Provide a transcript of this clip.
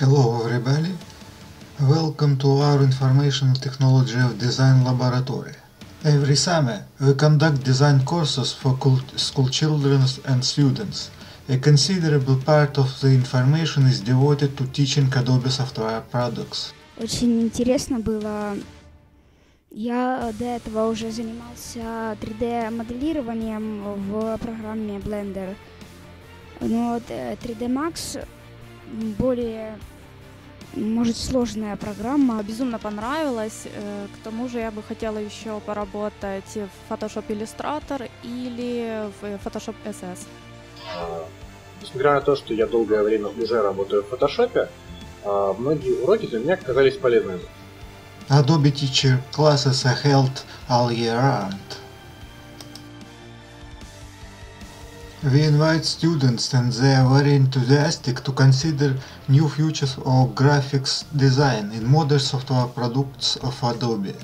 Hello everybody, welcome to our Information Technology of Design Laboratory. Every summer we conduct design courses for school children and students. A considerable part of the information is devoted to teaching Adobe software products. Очень интересно было. Я до этого уже занимался 3D-моделированием в программе Blender. Но 3D Max более может, сложная программа. Безумно понравилось. Э, к тому же я бы хотела еще поработать в Photoshop Illustrator или в Photoshop SS. Несмотря на то, что я долгое время уже работаю в Photoshop, а, многие уроки для меня оказались полезными. Adobe Teacher classes are held all year round. We invite students and they are very enthusiastic to consider new futures of graphics design in modern software products of Adobe.